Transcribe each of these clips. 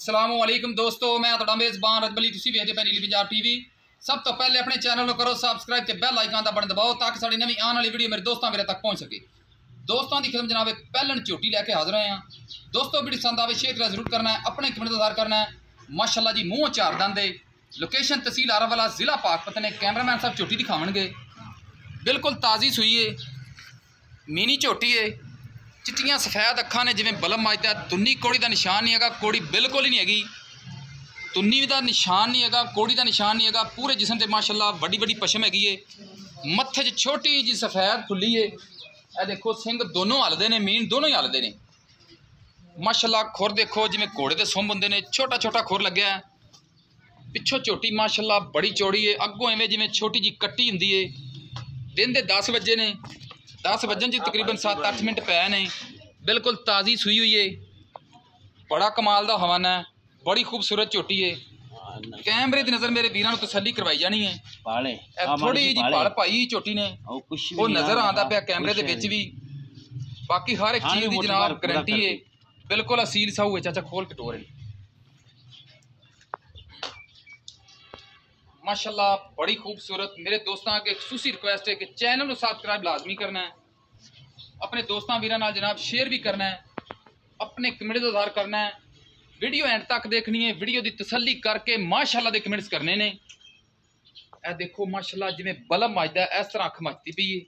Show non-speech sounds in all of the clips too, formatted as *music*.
ਅਸਲਾਮੁ ਅਲੈਕੁਮ ਦੋਸਤੋ, ਮੈਂ ਤੁਹਾਡਾ ਮੇਜ਼ਬਾਨ ਰਜਬਲੀ ਤੁਸੀਂ ਵੇਖਦੇ ਪਏ ਨੀਲੀ ਪੰਜਾਬ ਟੀਵੀ। ਸਭ ਤੋਂ ਪਹਿਲੇ ਆਪਣੇ ਚੈਨਲ ਨੂੰ ਕਰੋ ਸਬਸਕ੍ਰਾਈਬ ਤੇ ਬੈਲ ਆਈਕਨ ਦਾ ਬਟਨ ਦਬਾਓ ਤਾਂ ਕਿ ਸਾਡੀ ਨਵੀਂ ਆਉਣ ਵਾਲੀ ਵੀਡੀਓ ਮੇਰੇ ਦੋਸਤਾਂ ਮੇਰੇ ਤੱਕ ਪਹੁੰਚ ਸਕੇ। ਦੋਸਤਾਂ ਦੀ ਖਿਦਮਤ ਜਨਾਬ ਇੱਕ ਪਹਿਲਣ ਝੋਟੀ ਲੈ ਕੇ ਹਾਜ਼ਰ ਹੋਏ ਹਾਂ। ਦੋਸਤੋ, ਵੀਡੀਓ ਪਸੰਦ ਆਵੇ, ਸ਼ੇਅਰ ਕਰਾ ਜ਼ਰੂਰ ਕਰਨਾ ਹੈ, ਆਪਣੇ ਕਮੈਂਟ ਦਾ ਜ਼ਾਹਰ ਕਰਨਾ ਹੈ। ਮਾਸ਼ਾਅੱਲਾ ਜੀ, ਮੂੰਹ ਚਾਰ ਦੰਦੇ। ਲੋਕੇਸ਼ਨ ਤਹਿਸੀਲ ਆਰਾਵਾਲਾ, ਜ਼ਿਲ੍ਹਾ ਪਾਕਪਤ ਨੇ ਕੈਮਰਾਮੈਨ ਸਾਹਿਬ ਝੋਟੀ ਦਿਖਾਵਣਗੇ ਬਿਲਕੁਲ ਤਾਜ਼ੀ ਸੂਈ ਏ, ਮੀਨੀ ਝੋਟੀ ਏ। ਚਿੱਟੀਆਂ ਸਫੈਦ ਅੱਖਾਂ ਨੇ ਜਿਵੇਂ ਬਲਮ ਮਾਜਦਾ ਤੁੰਨੀ ਕੋੜੀ ਦਾ ਨਿਸ਼ਾਨ ਨਹੀਂ ਹੈਗਾ, ਕੋੜੀ ਬਿਲਕੁਲ ਹੀ ਨਹੀਂ ਹੈਗੀ। ਤੁੰਨੀ ਦਾ ਨਿਸ਼ਾਨ ਨਹੀਂ ਹੈਗਾ, ਕੋੜੀ ਦਾ ਨਿਸ਼ਾਨ ਨਹੀਂ ਹੈਗਾ, ਪੂਰੇ ਜਿਸਮ ਤੇ ਮਾਸ਼ਾਅੱਲਾ ਵੱਡੀ ਵੱਡੀ ਪਸ਼ਮ ਹੈਗੀ ਏ। ਮੱਥੇ 'ਚ ਛੋਟੀ ਜੀ ਸਫੈਦ ਖੁੱਲੀ ਏ। ਇਹ ਦੇਖੋ, ਸਿੰਘ ਦੋਨੋਂ ਹਲਦੇ ਨੇ, ਮੀਨ ਦੋਨੋਂ ਹੀ ਹਲਦੇ ਨੇ। ਮਾਸ਼ਾਅੱਲਾ ਖੁਰ ਦੇਖੋ, ਜਿਵੇਂ ਘੋੜੇ ਦੇ ਸੁੰਭ ਹੁੰਦੇ ਨੇ, ਛੋਟਾ ਛੋਟਾ ਖੁਰ ਲੱਗਿਆ। ਪਿੱਛੋਂ ਝੋਟੀ ਮਾਸ਼ਾਅੱਲਾ ਬੜੀ ਚੌੜੀ ਏ, ਅੱਗੋਂ ਐਵੇਂ ਜਿਵੇਂ ਛੋਟੀ ਜੀ ਕੱਟੀ ਹੁੰਦੀ ਏ। ਦਿਨ ਦੇ 10 ਵਜੇ ਨੇ। 10 ਵਜਣ 'ਚ ਤਕਰੀਬਨ 7-8 ਮਿੰਟ ਪਏ ਨੇ। ਬਿਲਕੁਲ ਤਾਜ਼ੀ ਸੂਈ ਹੋਈ ਏ। ਬੜਾ ਕਮਾਲ ਦਾ ਹਵਾਨਾ ਹੈ। ਬੜੀ ਖੂਬਸੂਰਤ ਝੋਟੀ ਏ। ਕੈਮਰੇ ਦੀ ਨਜ਼ਰ ਮੇਰੇ ਵੀਰਾਂ ਨੂੰ ਤਸੱਲੀ ਕਰਵਾਈ ਜਾਣੀ ਹੈ ਪਾਲੇ। ਥੋੜੀ ਜੀ ਪਲ। ਪਾਈ ਝੋਟੀ ਨੇ। ਉਹ ਨਜ਼ਰ ਆਉਂਦਾ ਪਿਆ ਕੈਮਰੇ ਦੇ ਵਿੱਚ ਵੀ ਬਾਕੀ ਹਰ ਇੱਕ ਚੀਜ਼ ਦੀ ਜਨਾਬ ਗਰੰਟੀ ਏ। ਬਿਲਕੁਲ ਅਸੀਲ ਸਾਊ ਹੈ ਚਾਚਾ ਖੋਲ ਕੇ ਟੋਰੇ ਮਾਸ਼ਾਅੱਲਾ ਬੜੀ ਖੂਬਸੂਰਤ ਮੇਰੇ ਦੋਸਤਾਂ ਅੱਗੇ ਖਸੂਸੀ ਰਿਕੁਐਸਟ ਹੈ ਕਿ ਚੈਨਲ ਨੂੰ ਸਬਸਕ੍ਰਾਈਬ ਲਾਜ਼ਮੀ ਕਰਨਾ ਹੈ ਆਪਣੇ ਦੋਸਤਾਂ ਵੀਰਾਂ ਨਾਲ ਜਨਾਬ ਸ਼ੇਅਰ ਵੀ ਕਰਨਾ ਹੈ ਆਪਣੇ ਕਮੈਂਟ ਦਾ ਇਜ਼ਹਾਰ ਕਰਨਾ ਹੈ ਵੀਡੀਓ ਐਂਡ ਤੱਕ ਦੇਖਣੀ ਹੈ ਵੀਡੀਓ ਦੀ ਤਸੱਲੀ ਕਰਕੇ ਮਾਸ਼ਾਅੱਲਾ ਦੇ ਕਮੈਂਟਸ ਕਰਨੇ ਨੇ ਇਹ ਦੇਖੋ ਮਾਸ਼ਾਅੱਲਾ ਜਿਵੇਂ ਬਲਬ ਮੱਜਦਾ ਇਸ ਤਰ੍ਹਾਂ ਅੱਖ ਮੱਜਦੀ ਪਈ ਏ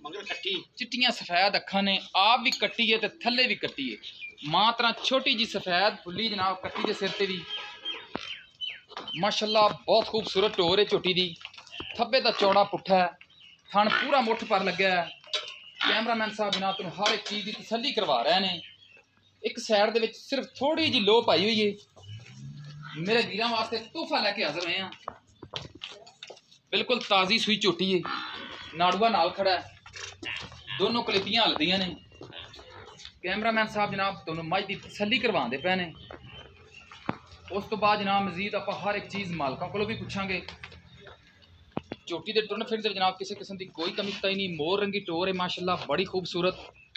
ਮਗਰ ਕੱਟੀ ਚਿੱਟੀਆਂ ਸਫੈਦ ਅੱਖਾਂ ਨੇ ਆਪ ਵੀ ਕੱਟੀ ਏ ਤੇ ਥੱਲੇ ਵੀ ਕੱਟੀ ਏ ਮਾਂ ਤਰ੍ਹਾਂ ਛੋਟੀ ਜੀ ਸਫੈਦ ਫੁੱਲੀ ਜਨਾਬ ਕੱਟੀ ਦੇ ਸਿਰ ਤੇ ਵੀ ਮਾਸ਼ਾਅੱਲਾ, ਬਹੁਤ ਖੂਬਸੂਰਤ ਟੋਰ ਏ ਝੋਟੀ ਦੀ। ਥੱਬੇ ਦਾ ਚੌੜਾ ਪੁੱਠਾ ਹੈ। ਥਣ ਪੂਰਾ ਮੁੱਠ ਪਰ ਲੱਗਿਆ ਹੈ। ਕੈਮਰਾਮੈਨ ਸਾਹਿਬ ਜਨਾਬ ਤੁਹਾਨੂੰ ਹਰ ਇੱਕ ਚੀਜ਼ ਦੀ ਤਸੱਲੀ ਕਰਵਾ ਰਹੇ ਨੇ। ਇੱਕ ਸਾਈਡ ਦੇ ਵਿੱਚ ਸਿਰਫ ਥੋੜੀ ਜੀ ਲੋ ਪਾਈ ਹੋਈ ਹੈ। ਮੇਰੇ ਵੀਰਾਂ ਵਾਸਤੇ ਤੋਹਫਾ ਲੈ ਕੇ ਹਾਜ਼ਰ ਹੋਏ ਆ ਬਿਲਕੁਲ ਤਾਜ਼ੀ ਸੂਈ ਝੋਟੀ ਹੈ। ਨਾੜੂਆ ਨਾਲ ਖੜਾ ਹੈ। ਦੋਨੋਂ ਕਲਿੱਪੀਆਂ ਹਲਦੀਆਂ ਨੇ। ਕੈਮਰਾਮੈਨ ਸਾਹਿਬ ਜਨਾਬ, ਤੁਹਾਨੂੰ ਮੱਝ ਦੀ ਤਸੱਲੀ ਕਰਵਾਉਂਦੇ ਪਏ ਨੇ। ਉਸ ਤੋਂ ਬਾਅਦ ਜਨਾਬ ਮਜ਼ੀਦ ਆਪਾਂ ਹਰ ਇੱਕ ਚੀਜ਼ ਮਾਲਕਾਂ ਕੋਲੋਂ ਵੀ ਪੁੱਛਾਂਗੇ। ਚੋਟੀ ਦੇ ਟੁਰਨ ਫਿਰਨ ਦੇ ਜਨਾਬ ਕਿਸੇ ਕਿਸਮ ਦੀ ਕੋਈ ਕਮੀ ਤਾਂ ਹੀ ਨਹੀਂ। ਮੋਰ ਰੰਗੀ ਟੋਰ ਹੈ, ਮਾਸ਼ਾਅੱਲਾ, ਬੜੀ ਖੂਬਸੂਰਤ।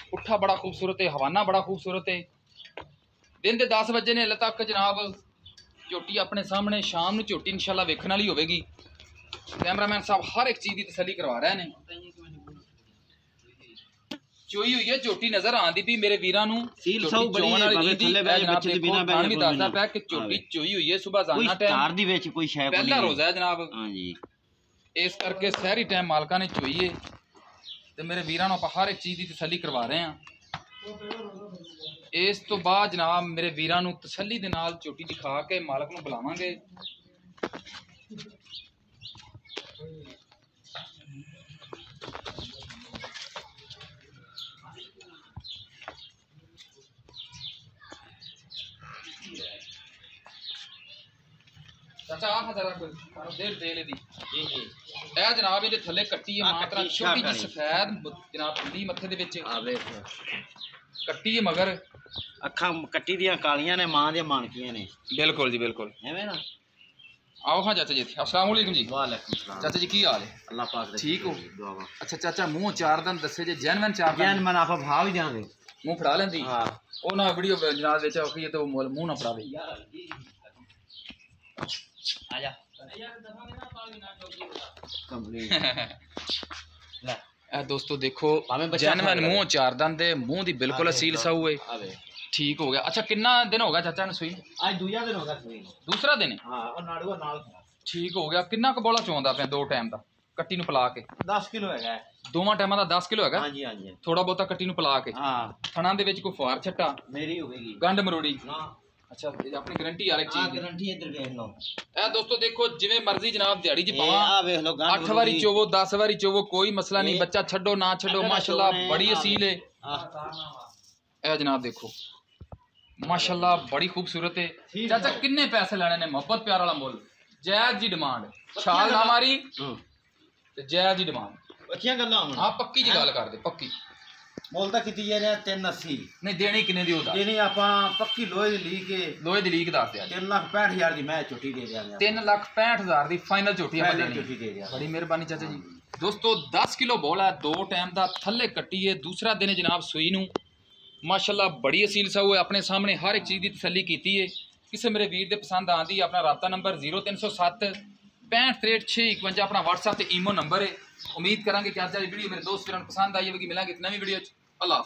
ਪੁੱਠਾ ਬੜਾ ਖੂਬਸੂਰਤ ਹੈ, ਹਵਾਨਾ ਬੜਾ ਖੂਬਸੂਰਤ ਹੈ। ਦਿਨ ਦੇ 10 ਵਜੇ ਨੇ, ਹਲੇ ਤੱਕ ਜਨਾਬ ਝੋਟੀ ਆਪਣੇ ਸਾਹਮਣੇ, ਸ਼ਾਮ ਨੂੰ ਝੋਟੀ ਇਨਸ਼ਾਅੱਲਾ ਵੇਖਣ ਵਾਲੀ ਹੋਵੇਗੀ। ਕੈਮਰਾਮੈਨ ਸਾਹਿਬ ਹਰ ਇੱਕ ਚੀਜ਼ ਦੀ ਤਸੱਲੀ ਕਰਵਾ ਰਹੇ ਨੇ। ਚੋਈ ਹੋਈ ਹੈ ਝੋਟੀ ਨਜ਼ਰ ਆਂਦੀ ਵੀ ਮੇਰੇ ਵੀਰਾਂ ਨੂੰ ਸੀਲ ਸਾਊ ਬੜੀ ਹੈ, ਦੀ, ਥੱਲੇ ਜਨਾਬ ਬੱਚੇ ਦੇ ਬਿਨਾਂ ਖਾਣ ਵੀ ਦੱਸਦਾ ਕੋਈ ਪਿਆ ਕਿ ਝੋਟੀ। ਚੋਈ ਹੋਈ ਹੈ ਸਵੇਰ ਕੋਈ ਜਾਣਾ ਟਾਈਮ ਦੀ ਵਿੱਚ ਕੋਈ ਸ਼ੈ ਕੋਈ ਪਹਿਲਾ ਰੋਜ਼ਾ ਹੈ ਜਨਾਬ। ਹਾਂਜੀ। ਇਸ ਕਰਕੇ ਸਹਿਰੀ ਟਾਈਮ ਮਾਲਕਾਂ ਨੇ ਚੋਈਏ ਤੇ ਮੇਰੇ ਵੀਰਾਂ ਨੂੰ ਆਪਾਂ ਹਰ ਇੱਕ ਚੀਜ਼ ਦੀ ਤਸੱਲੀ ਕਰਵਾ ਰਹੇ ਹਾਂ। ਇਸ ਤੋਂ ਬਾਅਦ ਜਨਾਬ ਮੇਰੇ ਵੀਰਾਂ ਨੂੰ ਤਸੱਲੀ ਦੇ ਨਾਲ ਝੋਟੀ ਦਿਖਾ ਕੇ ਮਾਲਕ ਨੂੰ ਬੁਲਾਵਾਂਗੇ। ਚਾਚਾ ਆਹ ਜਰਾ ਕੋਈ ਦੇਰ ਦੇ ਲੈ ਦੀ। ਜੀ ਜੀ ਇਹ ਜਨਾਬ ਇਹਦੇ ਥੱਲੇ ਕੱਟੀ ਹੈ ਮਾਤਰਾ ਛੋਟੀ ਜਿਹੀ। ਸਫੈਦ ਜਨਾਬ ਪੱਲੀ ਮੱਥੇ ਦੇ ਵਿੱਚ। ਆ ਵੇਖ। ਕੱਟੀ ਹੈ ਮਗਰ। ਅੱਖਾਂ ਕੱਟੀ ਦੀਆਂ ਕਾਲੀਆਂ ਨੇ ਮਾਂ ਦੀਆਂ ਮਾਨਕੀਆਂ ਨੇ। ਬਿਲਕੁਲ ਜੀ ਬਿਲਕੁਲ। ਐਵੇਂ ਨਾ। ਆਓ ਹਾਂ ਚਾਚਾ ਜੀ ਅਸਲਾਮ ਵਾਲੇਕੁਮ ਜੀ। ਵਾਲੇਕੁਮ ਸਲਾਮ। ਚਾਚਾ ਜੀ ਕੀ ਹਾਲ ਹੈ? ਅੱਲਾਹ ਪਾਕ ਦੇ ਠੀਕ ਹੋ? ਅੱਛਾ ਚਾਚਾ ਮੂੰਹ ਚਾਰ ਦਿਨ ਦੱਸੇ ਜੇ ਜੈਨਵਨ ਚਾਰ ਦਿਨ ਮਨਾਫਾ ਭਾਵ ਹੀ ਜਾਣਗੇ ਮੂੰਹ ਫੜਾ ਲੈਂਦੀ? ਹਾਂ। ਉਹ ਨਾ ਵੀਡੀਓ ਜਨਾਬ ਵਿੱਚ ਆਖੀ ਤੇ ਉਹ ਮੂੰਹ ਨਾ ਫੜਾਵੇ। ਆ ਜਾ। ਕੰਪਨੀ *laughs* ਲੈ। ਇਹ ਦੋਸਤੋ ਦੇਖੋ ਭਾਵੇਂ ਬੱਚਾ ਜੈਨਵਨ ਖਾ ਮੂੰਹ ਚਾਰ ਦਿਨ ਦੇ ਮੂੰਹ ਦੀ ਬਿਲਕੁਲ ਅਸੀਲ ਸਾਊ ਵੇ ਠੀਕ ਹੋ ਗਿਆ। ਅੱਛਾ ਕਿੰਨਾ ਦਿਨ ਹੋ ਗਿਆ ਚਾਚਾ ਨੂੰ ਸੂਈ ਅੱਜ ਦੂਜਾ ਦਿਨ ਹੋ ਗਿਆ ਨੂੰ। ਦੂਸਰਾ ਦਿਨ ਹੈ ਹਾਂ ਉਹ ਨਾੜੂਆ ਨਾਲ ਠੀਕ ਹੋ ਗਿਆ। ਕਿੰਨਾ ਕੁ ਬੋਲਾ ਚੋਂਦਾ ਪਿਆ ਦੋ ਟਾਈਮ ਦਾ? ਕੱਟੀ ਨੂੰ ਪਲਾ ਕੇ। 10 ਕਿਲੋ ਹੈਗਾ। ਦੋਵਾਂ ਟਾਈਮਾਂ ਦਾ 10 ਕਿਲੋ ਹੈਗਾ? ਹਾਂਜੀ ਹਾਂਜੀ। ਥੋੜਾ ਬਹੁਤਾ ਕੱਟੀ ਨੂੰ ਪਲਾ ਕੇ। ਹਾਂ। ਥਣਾ ਦੇ ਵਿੱਚ ਕੋਈ ਫਾਰ ਛੱਟਾ? ਮੇਰੀ ਹੋਵੇਗੀ। ਗੰਢ ਮਰੋੜੀ। ਨਾ ਅੱਛਾ ਇਹ ਆਪਣੀ ਗਰੰਟੀ ਵਾਲੀ ਆ ਚੀਜ਼ ਦੀ। ਗਰੰਟੀ ਇੱਧਰ ਵੇਖ ਲਓ। ਇਹ ਦੋਸਤੋ ਦੇਖੋ ਜਿਵੇਂ ਮਰਜ਼ੀ ਜਨਾਬ ਦਿਹਾੜੀ 'ਚ ਇਹ ਪਾਵਾਂ। ਆ ਵੇਖ ਲਓ ਗੰਢ 8 ਵਾਰੀ ਚੋਵੋ 10 ਵਾਰੀ ਚੋਵੋ ਕੋਈ ਮਸਲਾ ਨਹੀਂ। ਇਹ- ਬੱਚਾ ਛੱਡੋ ਨਾ ਛੱਡੋ ਮਾਸ਼ਾਅੱਲਾ ਚੋਣੇ, ਬੜੀ ਆ ਅਸੀਲ ਹੈ ਆਹ। ਇਹ ਜਨਾਬ ਦੇਖੋ ਮਾਸ਼ਾਅੱਲਾ ਬੜੀ ਖੂਬਸੂਰਤ ਹੈ ਠੀਕ ਚਾਚਾ ਹੈ। ਕਿੰਨੇ ਪੈਸੇ ਲੈਣੇ ਨੇ? ਮੁਹੱਬਤ ਪਿਆਰ ਵਾਲਾ ਮੁੱਲ। ਜਾਇਜ਼ ਜੀ ਡਿਮਾਂਡ ਛਾਲ ਨਾ ਮਾਰੀ ਤੇ ਜਾਇਜ਼ ਜੀ ਡਿਮਾਂਡ ਅੱਛੀਆਂ ਗੱਲਾਂ ਹੁਣ। ਹਾਂ ਪੱਕੀ ਜੀ ਗੱਲ ਕਰਦੇ ਪੱਕੀ। ਮੁੱਲ ਤਾਂ ਕੀਤੀ ਜਾ ਰਿਹਾ 380 ਨਹੀਂ ਦੇਣੀ ਕਿੰਨੇ ਦੀ ਉਹਦਾ? ਜਿਹਨੇ ਆਪਾਂ ਪੱਕੀ ਲੋਹੇ ਦੀ ਲੀ ਕੇ ਲੋਹੇ ਦੀ ਲੀਕ ਦੱਸ ਦਿਆ 3 ਲੱਖ 65000 ਦੀ ਮੈਂ ਝੋਟੀ ਦੇ ਦਿਆਂਗੇ 3 ਲੱਖ 65000 ਦੀ ਫਾਈਨਲ ਝੋਟੀ ਆਪਾਂ ਦੇਣੀ ਝੋਟੀ ਦੇ ਦਿਆਂਗੇ ਬੜੀ ਮਿਹਰਬਾਨੀ ਚਾਚਾ ਜੀ। ਦੋਸਤੋ 10 ਕਿਲੋ ਬੋਲ ਦੋ ਟਾਈਮ ਦਾ ਥੱਲੇ ਕੱਟੀ ਹੈ ਦੂਸਰਾ ਦਿਨ ਜਨਾਬ ਸੂਈ ਨੂੰ। ਮਾਸ਼ਾਅੱਲਾ ਬੜੀ ਅਸੀਲ ਸਾਊ ਹੈ ਆਪਣੇ ਸਾਹਮਣੇ ਹਰ ਇੱਕ ਚੀਜ਼ ਦੀ ਤਸੱਲੀ ਕੀਤੀ ਹੈ ਕਿਸੇ ਮੇਰੇ ਵੀਰ ਦੇ ਪਸੰਦ ਆਂਦੀ ਆਪਣਾ ਰਾਬਤਾ ਨੰਬਰ 0307 656351 ਆਪਣਾ WhatsApp ਤੇ ਈਮੋ ਨੰਬਰ ਹੈ ਉਮੀਦ ਕਰਾਂਗੇ ਕਿ ਅੱਜ ਦੀ ਵੀਡੀਓ ਮੇਰੇ ਦੋਸਤ ਵੀਰਾਂ ਨੂੰ ਪਸੰਦ ਆਈ ਹੋਵੇਗੀ। ਮਿਲਾਂਗੇ ਇੱਕ ਨਵੀਂ ਵੀਡੀਓ 'ਚ। ਅੱਲਾਹ